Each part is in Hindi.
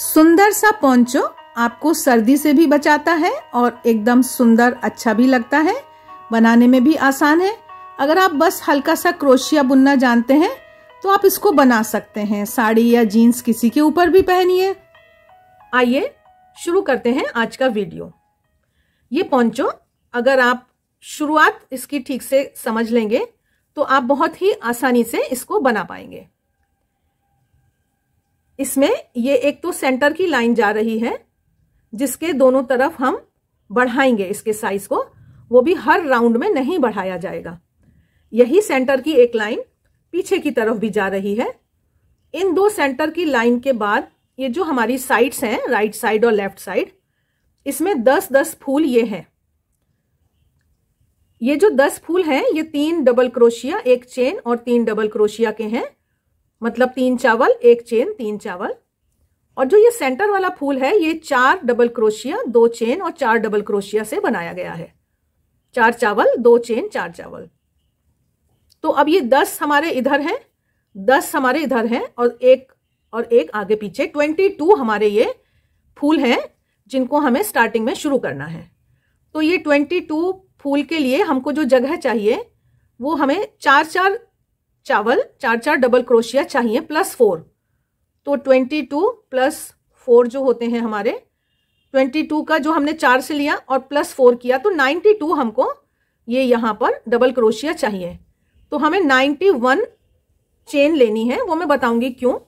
सुंदर सा पोंचो आपको सर्दी से भी बचाता है और एकदम सुंदर अच्छा भी लगता है। बनाने में भी आसान है। अगर आप बस हल्का सा क्रोशिया बुनना जानते हैं तो आप इसको बना सकते हैं। साड़ी या जीन्स किसी के ऊपर भी पहनिए। आइए शुरू करते हैं आज का वीडियो। ये पोंचो, अगर आप शुरुआत इसकी ठीक से समझ लेंगे तो आप बहुत ही आसानी से इसको बना पाएँगे। इसमें ये एक तो सेंटर की लाइन जा रही है, जिसके दोनों तरफ़ हम बढ़ाएँगे इसके साइज़ को, वो भी हर राउंड में नहीं बढ़ाया जाएगा। यही सेंटर की एक लाइन पीछे की तरफ़ भी जा रही है। इन दो सेंटर की लाइन के बाद ये जो हमारी साइड्स हैं राइट साइड और लेफ़्ट साइड इसमें दस दस फूल ये हैं। ये जो दस फूल हैं, ये तीन डबल क्रोशिया एक चेन और तीन डबल क्रोशिया के हैं। मतलब तीन चावल, एक चेन, तीन चावल। और जो ये सेंटर वाला फूल है, ये चार डबल क्रोशिया दो चेन और चार डबल क्रोशिया से बनाया गया है। चार चावल, दो चेन, चार चावल। तो अब ये दस हमारे इधर है, दस हमारे इधर है और एक और एक आगे पीछे ट्वेंटी टू हमारे ये फूल हैं, जिनको हमें स्टार्टिंग में शुरू करना है। तो ये ट्वेंटी टू फूल के लिए हमको जो जगह चाहिए, वो हमें चार चार चावल, चार चार डबल क्रोशिया चाहिए प्लस फोर तो ट्वेंटी टू प्लस फोर जो होते हैं हमारे ट्वेंटी टू का जो हमने चार से लिया और प्लस फोर किया तो नाइन्टी टू हमको ये यहाँ पर डबल क्रोशिया चाहिए। तो हमें नाइन्टी वन चेन लेनी है, वो मैं बताऊँगी क्यों।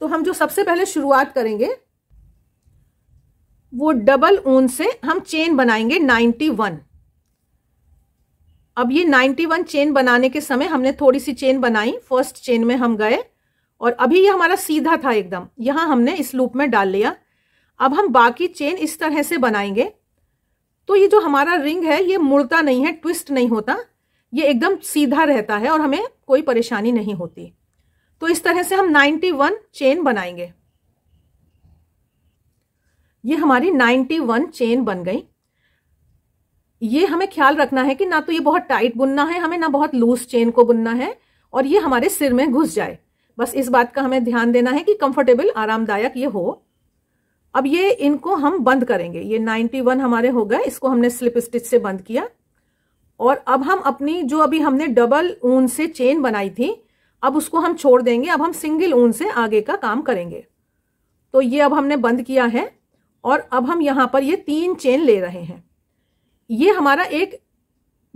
तो हम जो सबसे पहले शुरुआत करेंगे, वो डबल ऊन से हम चेन बनाएँगे नाइन्टी वन अब ये 91 चेन बनाने के समय हमने थोड़ी सी चेन बनाई। फ़र्स्ट चेन में हम गए और अभी ये हमारा सीधा था एकदम। यहाँ हमने इस लूप में डाल लिया। अब हम बाकी चेन इस तरह से बनाएँगे। तो ये जो हमारा रिंग है, ये मुड़ता नहीं है ट्विस्ट नहीं होता। ये एकदम सीधा रहता है और हमें कोई परेशानी नहीं होती। तो इस तरह से हम 91 चेन बनाएँगे। ये हमारी 91 चेन बन गई। ये हमें ख्याल रखना है कि ना तो ये बहुत टाइट बुनना है, हमें ना बहुत लूज चेन को बुनना है और ये हमारे सिर में घुस जाए। बस इस बात का हमें ध्यान देना है कि कंफर्टेबल आरामदायक ये हो। अब ये इनको हम बंद करेंगे। ये 91 हमारे हो गए, इसको हमने स्लिप स्टिच से बंद किया। और अब हम अपनी जो अभी हमने डबल ऊन से चेन बनाई थी, अब उसको हम छोड़ देंगे, अब हम सिंगल ऊन से आगे का काम करेंगे। तो ये अब हमने बंद किया है और अब हम यहाँ पर ये तीन चेन ले रहे हैं। ये हमारा एक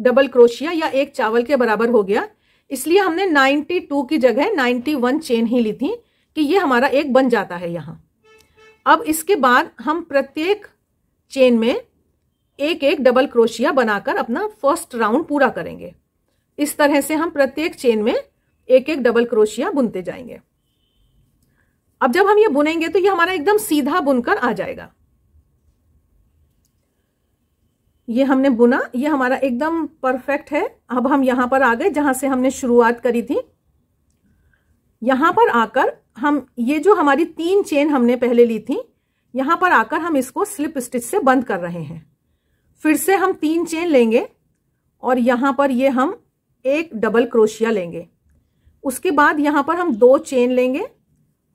डबल क्रोशिया या एक चावल के बराबर हो गया। इसलिए हमने 92 की जगह 91 चेन ही ली थी कि ये हमारा एक बन जाता है यहाँ। अब इसके बाद हम प्रत्येक चेन में एक एक डबल क्रोशिया बनाकर अपना फ़र्स्ट राउंड पूरा करेंगे। इस तरह से हम प्रत्येक चेन में एक एक डबल क्रोशिया बुनते जाएँगे। अब जब हम ये बुनेंगे तो ये हमारा एकदम सीधा बुनकर आ जाएगा। ये हमने बुना, ये हमारा एकदम परफेक्ट है। अब हम यहाँ पर आ गए जहाँ से हमने शुरुआत करी थी। यहाँ पर आकर हम, ये जो हमारी तीन चेन हमने पहले ली थी, यहाँ पर आकर हम इसको स्लिप स्टिच से बंद कर रहे हैं। फिर से हम तीन चेन लेंगे और यहाँ पर ये हम एक डबल क्रोशिया लेंगे। उसके बाद यहाँ पर हम दो चेन लेंगे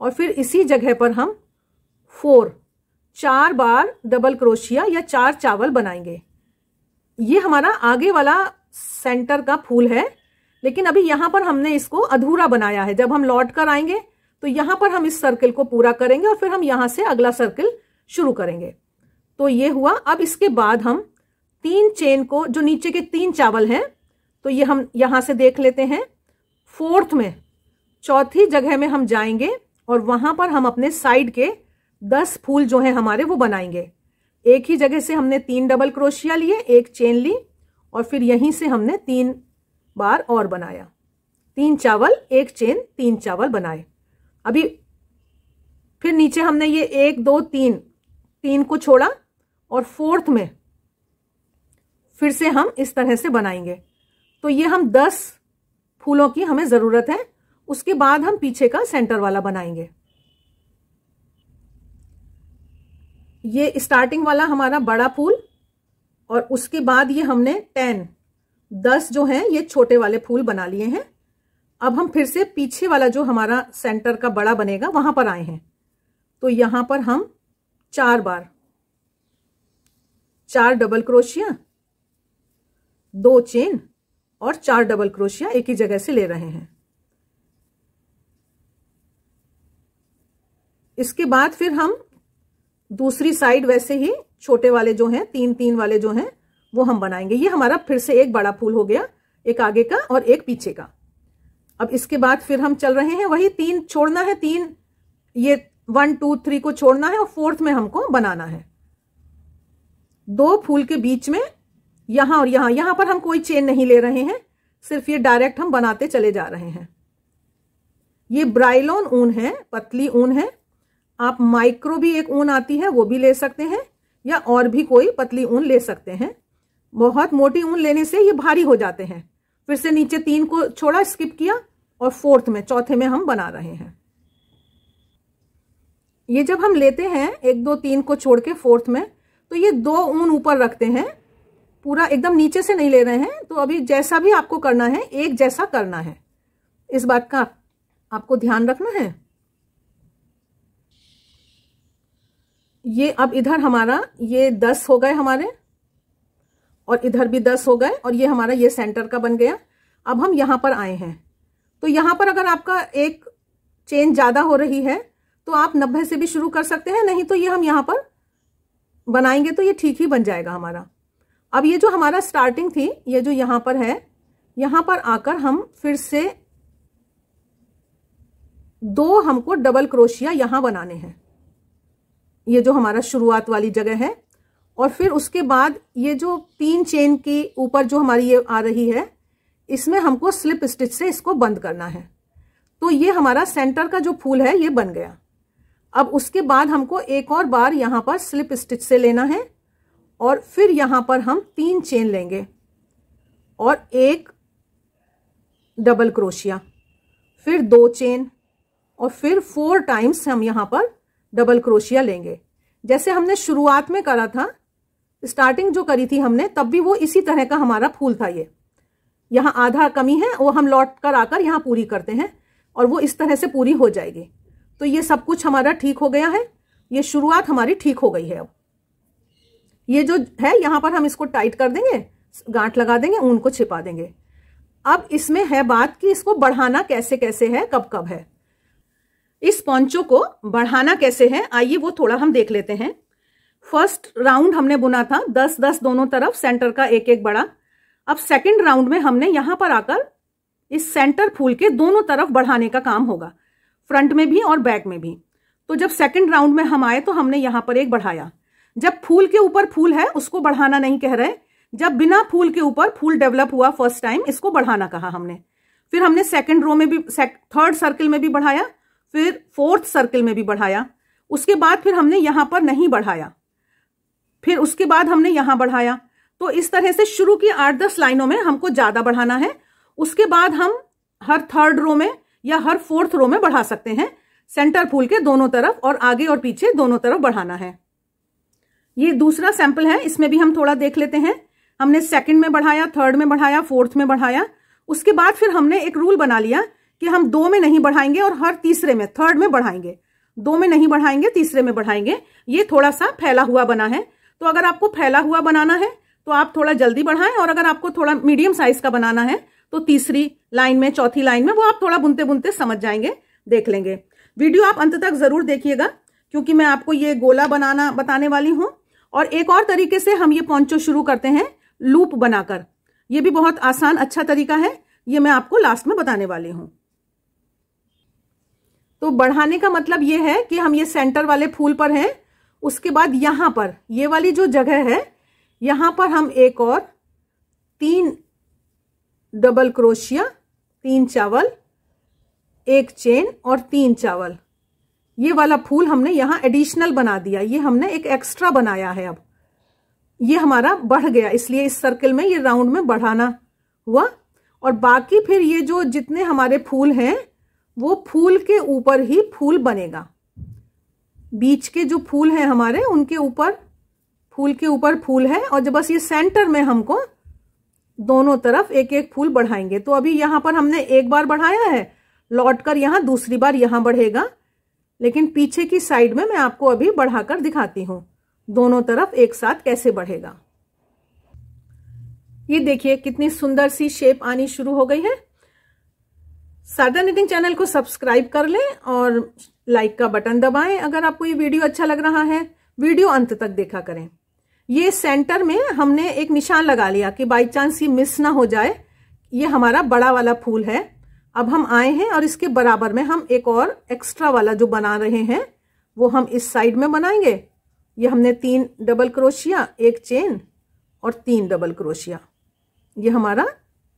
और फिर इसी जगह पर हम फोर, चार बार डबल क्रोशिया या चार चावल बनाएँगे। ये हमारा आगे वाला सेंटर का फूल है, लेकिन अभी यहाँ पर हमने इसको अधूरा बनाया है। जब हम लौट कर आएँगे तो यहाँ पर हम इस सर्किल को पूरा करेंगे और फिर हम यहाँ से अगला सर्किल शुरू करेंगे। तो ये हुआ, अब इसके बाद हम तीन चेन को, जो नीचे के तीन चावल हैं तो ये हम यहाँ से देख लेते हैं। फोर्थ में, चौथी जगह में हम जाएँगे और वहाँ पर हम अपने साइड के दस फूल जो है हमारे, वो बनाएँगे। एक ही जगह से हमने तीन डबल क्रोशिया लिए, एक चेन ली, और फिर यहीं से हमने तीन बार और बनाया। तीन चावल, एक चेन तीन चावल बनाए। अभी फिर नीचे हमने ये एक, दो, तीन तीन को छोड़ा, और फोर्थ में फिर से हम इस तरह से बनाएँगे। तो ये हम दस फूलों की हमें ज़रूरत है, उसके बाद हम पीछे का सेंटर वाला बनाएँगे। ये स्टार्टिंग वाला हमारा बड़ा फूल और उसके बाद ये हमने टेन दस जो है, ये छोटे वाले फूल बना लिए हैं। अब हम फिर से पीछे वाला जो हमारा सेंटर का बड़ा बनेगा, वहाँ पर आए हैं। तो यहाँ पर हम चार बार। चार डबल क्रोशिया दो चेन और चार डबल क्रोशिया एक ही जगह से ले रहे हैं। इसके बाद फिर हम दूसरी साइड वैसे ही छोटे वाले जो हैं, तीन तीन वाले जो हैं, वो हम बनाएँगे। ये हमारा फिर से एक बड़ा फूल हो गया, एक आगे का और एक पीछे का। अब इसके बाद फिर हम चल रहे हैं, वही तीन छोड़ना है, तीन, ये वन, टू, थ्री को छोड़ना है और फोर्थ में हमको बनाना है। दो फूल के बीच में, यहाँ और यहाँ यहाँ पर हम कोई चेन नहीं ले रहे हैं, सिर्फ़ ये डायरेक्ट हम बनाते चले जा रहे हैं। ये ब्राइलोन ऊन है, पतली ऊन है आप माइक्रो भी एक ऊन आती है, वो भी ले सकते हैं, या और भी कोई पतली ऊन ले सकते हैं। बहुत मोटी ऊन लेने से ये भारी हो जाते हैं। फिर से नीचे तीन को छोड़ा स्किप किया, और फोर्थ में, चौथे में हम बना रहे हैं। ये जब हम लेते हैं, एक दो तीन को छोड़ के फोर्थ में तो ये दो ऊन ऊपर रखते हैं। पूरा एकदम नीचे से नहीं ले रहे हैं तो अभी जैसा भी आपको करना है, एक जैसा करना है। इस बात का आपको ध्यान रखना है। ये अब इधर हमारा ये दस हो गए हमारे, और इधर भी दस हो गए, और ये हमारा ये सेंटर का बन गया। अब हम यहाँ पर आए हैं। तो यहाँ पर अगर आपका एक चेन ज़्यादा हो रही है तो आप नब्बे से भी शुरू कर सकते हैं, नहीं तो ये हम यहाँ पर बनाएँगे तो ये ठीक ही बन जाएगा हमारा। अब ये जो हमारा स्टार्टिंग थी, ये जो यहाँ पर है, यहाँ पर आकर हम फिर से दो हमको डबल क्रोशिया यहाँ बनाने हैं। ये जो हमारा शुरुआत वाली जगह है, और फिर उसके बाद ये जो तीन चेन के ऊपर जो हमारी ये आ रही है, इसमें हमको स्लिप स्टिच से इसको बंद करना है। तो ये हमारा सेंटर का जो फूल है, ये बन गया। अब उसके बाद हमको एक और बार यहाँ पर स्लिप स्टिच से लेना है, और फिर यहाँ पर हम तीन चेन लेंगे। और एक डबल क्रोशिया फिर दो चेन और फिर फोर टाइम्स हम यहाँ पर डबल क्रोशिया लेंगे। जैसे हमने शुरुआत में करा था स्टार्टिंग जो करी थी हमने, तब भी वो इसी तरह का हमारा फूल था ये। यहाँ आधा कमी है, वो हम लौट कर आकर यहाँ पूरी करते हैं और वो इस तरह से पूरी हो जाएगी। तो ये सब कुछ हमारा ठीक हो गया है, ये शुरुआत हमारी ठीक हो गई है। अब ये जो है, यहाँ पर हम इसको टाइट कर देंगे, गांठ लगा देंगे, ऊन को छिपा देंगे। अब इसमें है बात कि इसको बढ़ाना कैसे कैसे है कब कब है। इस पॉन्चो को बढ़ाना कैसे है? आइए वो थोड़ा हम देख लेते हैं। फ़र्स्ट राउंड हमने बुना था दस दस दोनों तरफ़ सेंटर का एक एक बड़ा। अब सेकंड राउंड में हमने यहाँ पर आकर इस सेंटर फूल के दोनों तरफ़ बढ़ाने का काम होगा फ्रंट में भी और बैक में भी। तो जब सेकंड राउंड में हम आए तो हमने यहाँ पर एक बढ़ाया। जब फूल के ऊपर फूल है, उसको बढ़ाना नहीं कह रहे। जब बिना फूल के ऊपर फूल डेवलप हुआ फ़र्स्ट टाइम इसको बढ़ाना कहा हमने। फिर हमने सेकंड रो में भी थर्ड सर्किल में भी बढ़ाया। फिर फोर्थ सर्किल में भी बढ़ाया। उसके बाद फिर हमने यहाँ पर नहीं बढ़ाया। फिर उसके बाद हमने यहाँ बढ़ाया। तो इस तरह से शुरू की आठ दस लाइनों में हमको ज़्यादा बढ़ाना है। उसके बाद हम हर थर्ड रो में या हर फोर्थ रो में बढ़ा सकते हैं। सेंटर फूल के दोनों तरफ़ और आगे और पीछे दोनों तरफ़ बढ़ाना है। ये दूसरा सैंपल है। इसमें भी हम थोड़ा देख लेते हैं। हमने सेकंड में बढ़ाया, थर्ड में बढ़ाया, फोर्थ में बढ़ाया। उसके बाद फिर हमने एक रूल बना लिया कि हम दो में नहीं बढ़ाएँगे और हर तीसरे में थर्ड में बढ़ाएँगे। दो में नहीं बढ़ाएँगे, तीसरे में बढ़ाएँगे। ये थोड़ा सा फैला हुआ बना है। तो अगर आपको फैला हुआ बनाना है तो आप थोड़ा जल्दी बढ़ाएँ और अगर आपको थोड़ा मीडियम साइज़ का बनाना है तो तीसरी लाइन में, चौथी लाइन में वो आप थोड़ा बुनते बुनते समझ जाएँगे, देख लेंगे। वीडियो आप अंत तक ज़रूर देखिएगा, क्योंकि मैं आपको ये गोला बनाना, बताने वाली हूँ। और एक और तरीके से हम ये पॉन्चो शुरू करते हैं लूप बनाकर। ये भी बहुत आसान अच्छा तरीका है। ये मैं आपको लास्ट में बताने वाली हूँ। तो बढ़ाने का मतलब ये है कि हम ये सेंटर वाले फूल पर हैं, उसके बाद यहाँ पर, ये वाली जो जगह है, यहाँ पर हम एक और, तीन डबल क्रोशिया तीन चावल, एक चेन और तीन चावल। ये वाला फूल हमने यहाँ एडिशनल बना दिया, ये हमने एक एक्स्ट्रा बनाया है अब। ये हमारा बढ़ गया, इसलिए इस सर्कल में, ये राउंड में बढ़ाना हुआ। और बाकी फिर ये जो जितने हमारे फूल हैं वो फूल के ऊपर ही फूल बनेगा। बीच के जो फूल हैं हमारे, उनके ऊपर, फूल के ऊपर फूल है और जब बस ये सेंटर में हमको दोनों तरफ़ एक एक फूल बढ़ाएँगे तो अभी यहाँ पर हमने एक बार बढ़ाया है लौट कर यहाँ दूसरी बार यहाँ बढ़ेगा, लेकिन पीछे की साइड में मैं आपको अभी बढ़ाकर दिखाती हूँ, दोनों तरफ़ एक साथ कैसे बढ़ेगा। ये देखिए कितनी सुंदर सी शेप आनी शुरू हो गई है। सादा निटिंग चैनल को सब्सक्राइब कर लें और लाइक का बटन दबाएँ अगर आपको ये वीडियो अच्छा लग रहा है। वीडियो अंत तक देखा करें। ये सेंटर में हमने एक निशान लगा लिया कि बाई चांस ये मिस ना हो जाए। ये हमारा बड़ा वाला फूल है। अब हम आए हैं और इसके बराबर में हम एक और एक्स्ट्रा वाला जो बना रहे हैं, वो हम इस साइड में बनाएँगे। ये हमने तीन डबल क्रोशिया एक चेन और तीन डबल क्रोशिया ये हमारा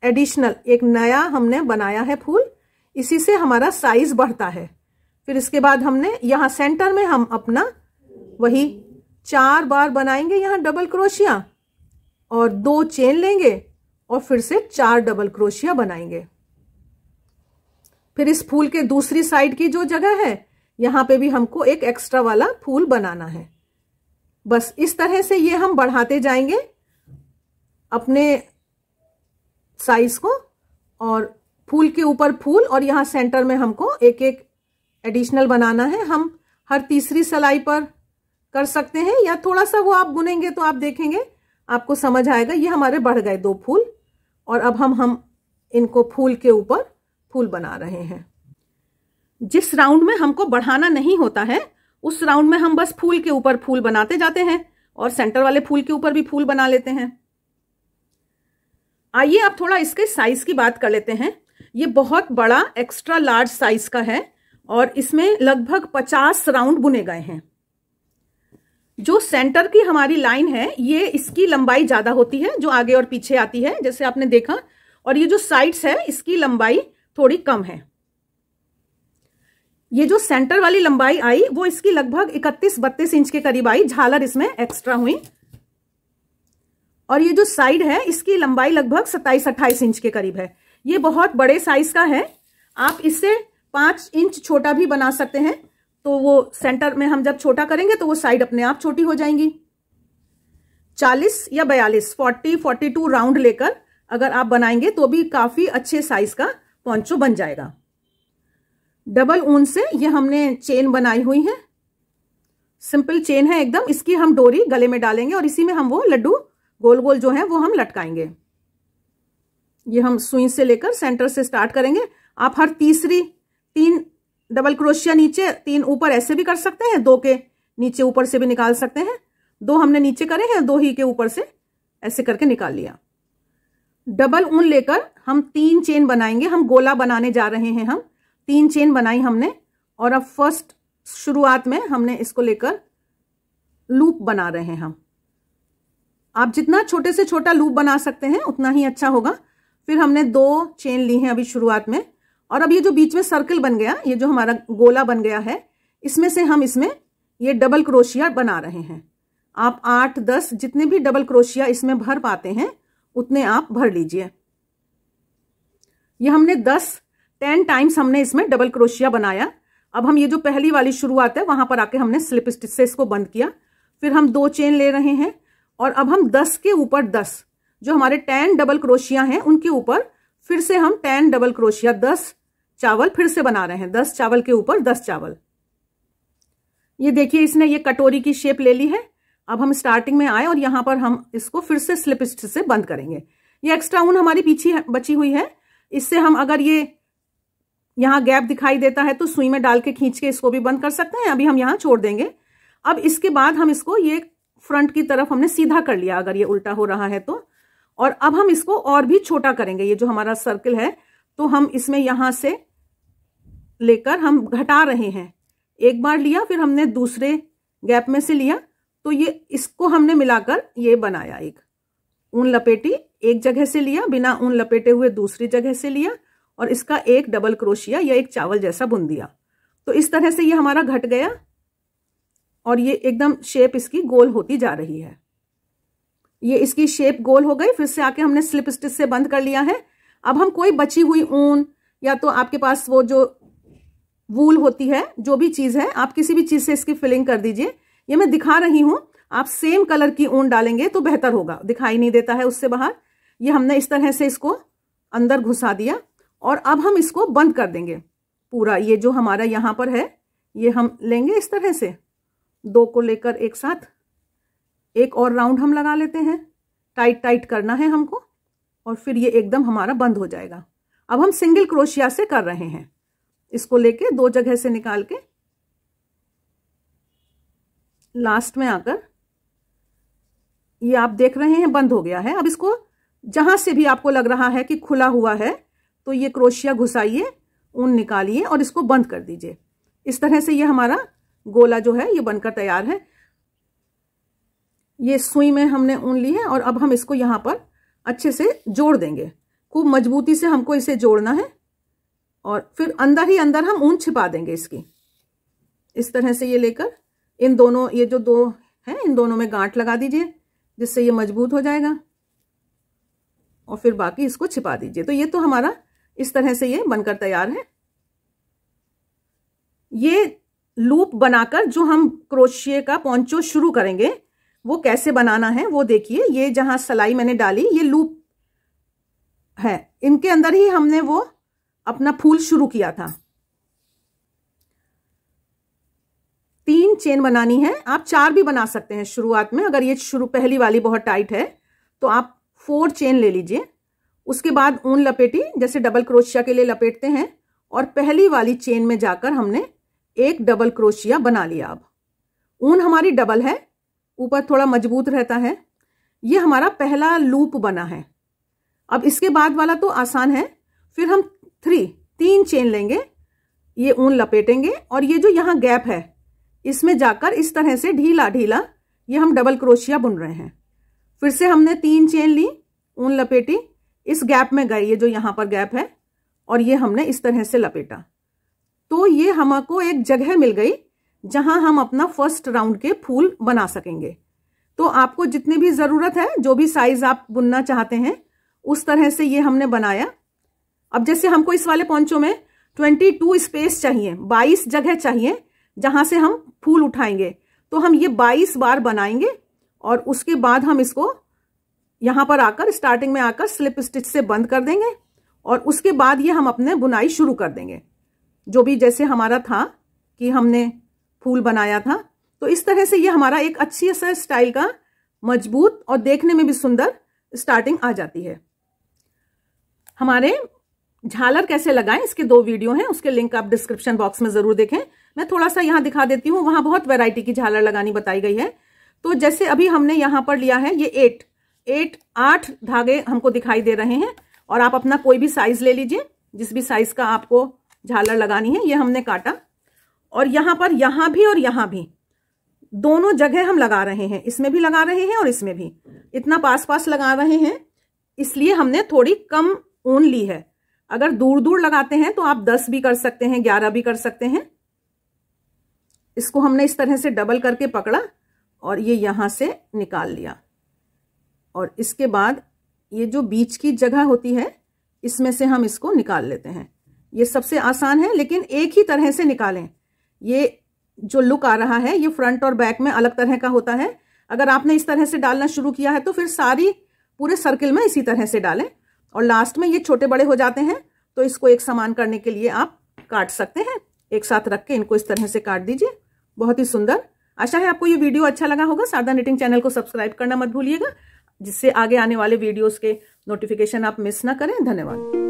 एडिशनल एक नया हमने बनाया है फूल। इसी से हमारा साइज़ बढ़ता है। फिर इसके बाद हमने यहाँ सेंटर में हम अपना वही चार बार बनाएँगे यहाँ डबल क्रोशिया और दो चेन लेंगे और फिर से चार डबल क्रोशिया बनाएँगे। फिर इस फूल के दूसरी साइड की जो जगह है, यहाँ पे भी हमको एक एक्स्ट्रा वाला फूल बनाना है। बस इस तरह से ये हम बढ़ाते जाएँगे अपने साइज़ को और फूल के ऊपर फूल और यहाँ सेंटर में हमको एक एक एडिशनल बनाना है। हम हर तीसरी सलाई पर कर सकते हैं या थोड़ा सा वो आप बुनेंगे तो आप देखेंगे, आपको समझ आएगा। ये हमारे बढ़ गए दो फूल और अब हम हम इनको फूल के ऊपर फूल बना रहे हैं। जिस राउंड में हमको बढ़ाना नहीं होता है, उस राउंड में हम बस फूल के ऊपर फूल बनाते जाते हैं और सेंटर वाले फूल के ऊपर भी फूल बना लेते हैं। आइए अब थोड़ा इसके साइज़ की बात कर लेते हैं। ये बहुत बड़ा एक्स्ट्रा लार्ज साइज़ का है और इसमें लगभग 50 राउंड बुने गए हैं। जो सेंटर की हमारी लाइन है, ये इसकी लंबाई ज़्यादा होती है, जो आगे और पीछे आती है, जैसे आपने देखा, और ये जो साइड्स है, इसकी लंबाई थोड़ी कम है। ये जो सेंटर वाली लंबाई आई, वो इसकी लगभग 31-32 इंच के करीब आई, झालर इसमें एक्स्ट्रा हुई। और ये जो साइड है, इसकी लंबाई लगभग 27-28 इंच के करीब है। ये बहुत बड़े साइज़ का है। आप इससे पाँच इंच छोटा भी बना सकते हैं। तो वो सेंटर में हम जब छोटा करेंगे तो वो साइड अपने आप छोटी हो जाएँगी। 40 या 42 40 42 राउंड लेकर अगर आप बनाएँगे तो भी काफ़ी अच्छे साइज़ का पॉन्चो बन जाएगा। डबल ऊन से ये हमने चेन बनाई हुई है। सिंपल चेन है एकदम। इसकी हम डोरी गले में डालेंगे और इसी में हम वो लड्डू गोल गोल जो है वो हम लटकाएँगे। ये हम सुई से लेकर सेंटर से स्टार्ट करेंगे। आप हर तीसरी तीन डबल क्रोशिया नीचे, तीन ऊपर ऐसे भी कर सकते हैं, दो के नीचे ऊपर से भी निकाल सकते हैं। दो हमने नीचे करे हैं, दो ही के ऊपर से ऐसे करके निकाल लिया। डबल ऊन लेकर हम तीन चेन बनाएँगे, हम गोला बनाने जा रहे हैं हम। तीन चेन बनाई हमने, और अब फ़र्स्ट शुरुआत में हमने इसको लेकर लूप बना रहे हैं हम। आप जितना छोटे से छोटा लूप बना सकते हैं, उतना ही अच्छा होगा। फिर हमने दो चेन ली हैं अभी शुरुआत में। और अब ये जो बीच में सर्कल बन गया, ये जो हमारा गोला बन गया है, इसमें से हम इसमें ये डबल क्रोशिया बना रहे हैं। आप आठ, दस, जितने भी डबल क्रोशिया इसमें भर पाते हैं, उतने आप भर लीजिए। ये हमने दस टेन टाइम्स हमने इसमें डबल क्रोशिया बनाया। अब हम ये जो पहली वाली शुरुआत है, वहाँ पर आके हमने स्लिप स्टिच से इसको बंद किया। फिर हम दो चेन ले रहे हैं, और अब हम दस के ऊपर दस जो हमारे टेन डबल क्रोशिया हैं, उनके ऊपर फिर से हम टेन डबल क्रोशिया, दस चावल फिर से बना रहे हैं, दस चावल के ऊपर दस चावल। ये देखिए, इसने ये कटोरी की शेप ले ली है। अब हम स्टार्टिंग में आए और यहाँ पर हम इसको फिर से स्लिप स्टिच से बंद करेंगे। ये एक्स्ट्रा ऊन हमारी पीछे बची हुई है। इससे हम अगर ये यहाँ गैप दिखाई देता है तो सुई में डाल के खींच के इसको भी बंद कर सकते हैं। अभी हम यहाँ छोड़ देंगे। अब इसके बाद हम इसको ये फ्रंट की तरफ़ हमने सीधा कर लिया, अगर ये उल्टा हो रहा है तो। और अब हम इसको और भी छोटा करेंगे। ये जो हमारा सर्कल है तो हम इसमें यहाँ से लेकर हम घटा रहे हैं। एक बार लिया, फिर हमने दूसरे गैप में से लिया तो ये इसको हमने मिलाकर ये बनाया एक। ऊन लपेटी, एक जगह से लिया, बिना ऊन लपेटे हुए दूसरी जगह से लिया, और इसका एक डबल क्रोशिया या एक चावल जैसा बुन दिया तो इस तरह से ये हमारा घट गया, और ये एकदम शेप इसकी गोल होती जा रही है। ये इसकी शेप गोल हो गई, फिर से आके हमने स्लिप स्टिच से बंद कर लिया है। अब हम कोई बची हुई ऊन, या तो आपके पास वो जो वूल होती है, जो भी चीज़ है, आप किसी भी चीज़ से इसकी फिलिंग कर दीजिए। ये मैं दिखा रही हूँ, आप सेम कलर की ऊन डालेंगे तो बेहतर होगा। दिखाई नहीं देता है उससे बाहर। ये हमने इस तरह से इसको अंदर घुसा दिया, और अब हम इसको बंद कर देंगे। पूरा ये जो हमारा यहाँ पर है, ये हम लेंगे इस तरह से। दो को लेकर एक साथ। एक और राउंड हम लगा लेते हैं। टाइट टाइट करना है हमको और फिर ये एकदम हमारा बंद हो जाएगा। अब हम सिंगल क्रोशिया से कर रहे हैं। इसको लेके दो जगह से निकाल के लास्ट में आकर ये आप देख रहे हैं बंद हो गया है। अब इसको जहाँ से भी आपको लग रहा है कि खुला हुआ है तो ये क्रोशिया घुसाइए, ऊन निकालिए और इसको बंद कर दीजिए। इस तरह से ये हमारा गोला जो है, ये बनकर तैयार है। ये सुई में हमने ऊन ली है और अब हम इसको यहाँ पर अच्छे से जोड़ देंगे। खूब मजबूती से हमको इसे जोड़ना है और फिर अंदर ही अंदर हम ऊन छिपा देंगे इसकी। इस तरह से ये लेकर इन दोनों, ये जो दो हैं, इन दोनों में गांठ लगा दीजिए, जिससे ये मज़बूत हो जाएगा और फिर बाकी इसको छिपा दीजिए। तो ये तो हमारा इस तरह से ये बनकर तैयार है। ये लूप बनाकर जो हम क्रोशिए का पौंचो शुरू करेंगे वो कैसे बनाना है, वो देखिए। ये जहाँ सलाई मैंने डाली, ये लूप है। इनके अंदर ही हमने वो अपना फूल शुरू किया था। तीन चेन बनानी है। आप चार भी बना सकते हैं शुरुआत में। अगर ये शुरू, पहली वाली बहुत टाइट है तो आप फोर चेन ले लीजिए। उसके बाद ऊन लपेटी, जैसे डबल क्रोशिया के लिए लपेटते हैं, और पहली वाली चेन में जाकर हमने एक डबल क्रोशिया बना लिया अब। ऊन हमारी डबल है ऊपर थोड़ा मज़बूत रहता है। ये हमारा पहला लूप बना है। अब इसके बाद वाला तो आसान है। फिर हम थ्री तीन चेन लेंगे। ये ऊन लपेटेंगे और ये जो यहाँ गैप है, इसमें जाकर इस तरह से ढीला ढीला, ये हम डबल क्रोशिया बुन रहे हैं। फिर से हमने तीन चेन ली, ऊन लपेटी, इस गैप में गए, ये जो यहाँ पर गैप है, और ये हमने इस तरह से लपेटा। तो ये हमको एक जगह मिल गई जहाँ हम अपना फ़र्स्ट राउंड के फूल बना सकेंगे। तो आपको जितनी भी ज़रूरत है, जो भी साइज़ आप बुनना चाहते हैं, उस तरह से ये हमने बनाया। अब जैसे हमको इस वाले पौंचों में 22 स्पेस चाहिए 22 जगह चाहिए, जहाँ से हम फूल उठाएँगे। तो हम ये 22 बार बनाएँगे और उसके बाद हम इसको यहाँ पर आकर स्टार्टिंग में आकर स्लिप स्टिच से बंद कर देंगे और उसके बाद ये हम अपने बुनाई शुरू कर देंगे। जो भी जैसे हमारा था कि हमने फूल बनाया था। तो इस तरह से ये हमारा एक अच्छी सा स्टाइल का मज़बूत और देखने में भी सुंदर स्टार्टिंग आ जाती है। हमारे झालर कैसे लगाएँ, इसके दो वीडियो हैं, उसके लिंक आप डिस्क्रिप्शन बॉक्स में ज़रूर देखें। मैं थोड़ा सा यहाँ दिखा देती हूँ, वहाँ बहुत वैरायटी की झालर लगानी बताई गई है। तो जैसे अभी हमने यहाँ पर लिया है, ये एट एट आठ धागे हमको दिखाई दे रहे हैं, और आप अपना कोई भी साइज़ ले लीजिए, जिस भी साइज़ का आपको झालर लगानी है, ये हमने काटा। और यहाँ पर यहाँ भी और यहाँ भी। दोनों जगह हम लगा रहे हैं। इसमें भी लगा रहे हैं और इसमें भी। इतना पास पास लगा रहे हैं, इसलिए हमने थोड़ी कम ऊन ली है। अगर दूर दूर लगाते हैं तो आप दस भी कर सकते हैं, ग्यारह भी कर सकते हैं। इसको हमने इस तरह से डबल करके पकड़ा और ये यहाँ से निकाल लिया। और इसके बाद ये जो बीच की जगह होती है, इसमें से हम इसको निकाल लेते हैं। ये सबसे आसान है, लेकिन एक ही तरह से निकालें। ये जो लुक आ रहा है, ये फ्रंट और बैक में अलग तरह का होता है। अगर आपने इस तरह से डालना शुरू किया है तो फिर सारी, पूरे सर्किल में इसी तरह से डालें। और लास्ट में ये छोटे बड़े हो जाते हैं तो इसको एक समान करने के लिए आप काट सकते हैं। एक साथ रख के इनको इस तरह से काट दीजिए। बहुत ही सुंदर। आशा है आपको ये वीडियो अच्छा लगा होगा। सादा निटिंग चैनल को सब्सक्राइब करना मत भूलिएगा, जिससे आगे आने वाले वीडियोस के नोटिफिकेशन आप मिस ना करें। धन्यवाद।